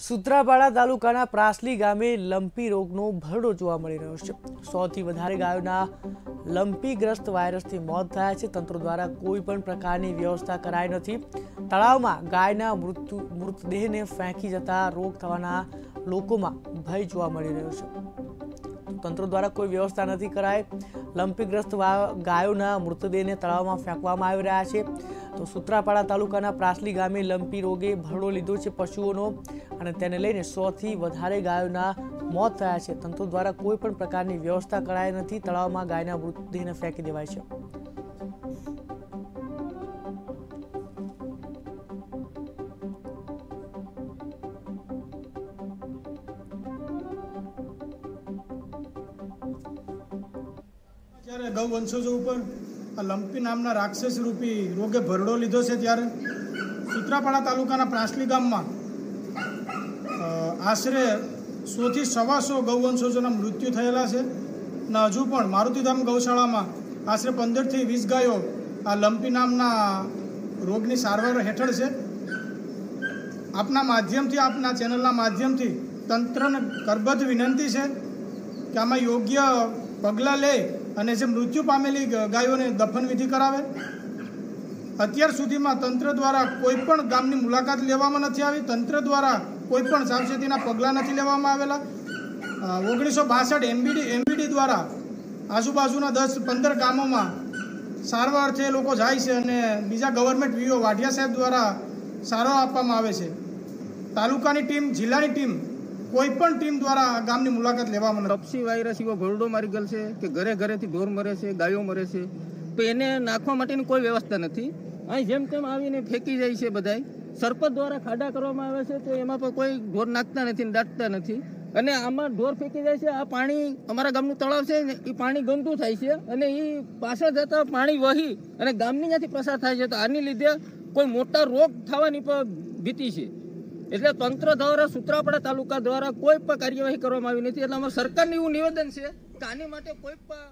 સુત્રાપાડા તાલુકાના પ્રાસલી ગામે લંપી રોગનો ભરડો જોવા મળી રહ્યો છે. સોથી વધારે ગાયોના લંપીગ્રસ્ત વાયરસથી મોત થયા છે. તંત્ર દ્વારા કોઈ પણ પ્રકારની વ્યવસ્થા કરાઈ નથી. તળાવમાં ગાયના મૃત્યુ, મૃતદેહને ફેંકી જતા રોગ થવાના લોકોમાં ભય જોવા મળી રહ્યો છે. તંત્ર દ્વારા કોઈ વ્યવસ્થા નથી કરાય લંપીગ્રસ્ત ગાયોના મૃતદેહને તળાવમાં ફેંકવામાં આવી રહ્યા છે. તો સુત્રાપાડા તાલુકાના પ્રાસલી ગામે લંપી રોગે ભરડો લીધો છે પશુઓનો અને તેને લઈને સોથી વધારે ગાયોના મોત થયા છે. તંત્ર દ્વારા કોઈ પણ પ્રકારની વ્યવસ્થા કરાય નથી. તળાવમાં ગાયના મૃતદેહને ફેંકી દેવાય છે. જ્યારે ગૌ વંશજો ઉપર. આ લંપી નામના રાક્ષસ રૂપી રોગે ભરડો લીધો છે ત્યારે સુત્રાપાડા તાલુકાના પ્રાસલી ગામમાં. આશરે સોથી સવાસો ગૌવંશજોના મૃત્યુ થયેલા છે. ને હજુ પણ મારુતિધામ ગૌશાળામાં આશરે પંદરથી વીસ ગાયો આ લંપી નામના રોગની સારવાર હેઠળ છે. આપના માધ્યમથી, આપના ચેનલના માધ્યમથી તંત્રને કરબદ્ધ વિનંતી છે કે આમાં યોગ્ય પગલાં લે અને જે મૃત્યુ પામેલી ગાયોને દફન વિધિ કરાવે. અત્યાર સુધીમાં તંત્ર દ્વારા કોઈ પણ ગામની મુલાકાત લેવામાં નથી આવી. તંત્ર દ્વારા કોઈ પણ સાવચેતીના પગલાં નથી લેવામાં આવેલા. ઓગણીસો બાસઠ એમબીડી એમબીડી દ્વારા આજુબાજુના દસ, પંદર ગામોમાં સારવાર અર્થે એ લોકો જાય છે અને બીજા ગવર્મેન્ટ વીઓ વાઢિયા સાહેબ દ્વારા સારવાર આપવામાં આવે છે. તાલુકાની ટીમ, જિલ્લાની ટીમ કોઈ પણ ટીમ દ્વારા આ ગામની મુલાકાત લેવામાં નથી. કપસી વાયરસ એવો ઘરડો મારી ગયેલ છે કે ઘરે ઘરેથી ઢોર મરે છે, ગાયો મરે છે, તો એને નાખવા માટેની કોઈ વ્યવસ્થા નથી. અહીં જેમ તેમ આવીને ફેંકી જાય છે બધાય. સરપંચ દ્વારા ખાડા કરવામાં આવે છે તો એમાં પણ કોઈ ઢોર નાખતા નથી ને દાટતા નથી. અને આમાં ઢોર ફેંકી જાય છે, આ પાણી અમારા ગામનું તળાવ છે ને એ પાણી ગંદુ થાય છે અને એ પાછળ જતા પાણી વહી અને ગામની ત્યાંથી પસાર થાય છે. તો આની લીધે કોઈ મોટા રોગ થવાની પણ ભીતિ છે. એટલે તંત્ર દ્વારા સુત્રાપડા તાલુકા દ્વારા કોઈ પણ કાર્યવાહી કરવામાં આવી નથી. એટલે અમારા સરકારને એવું નિવેદન છે કે આની માટે કોઈ પણ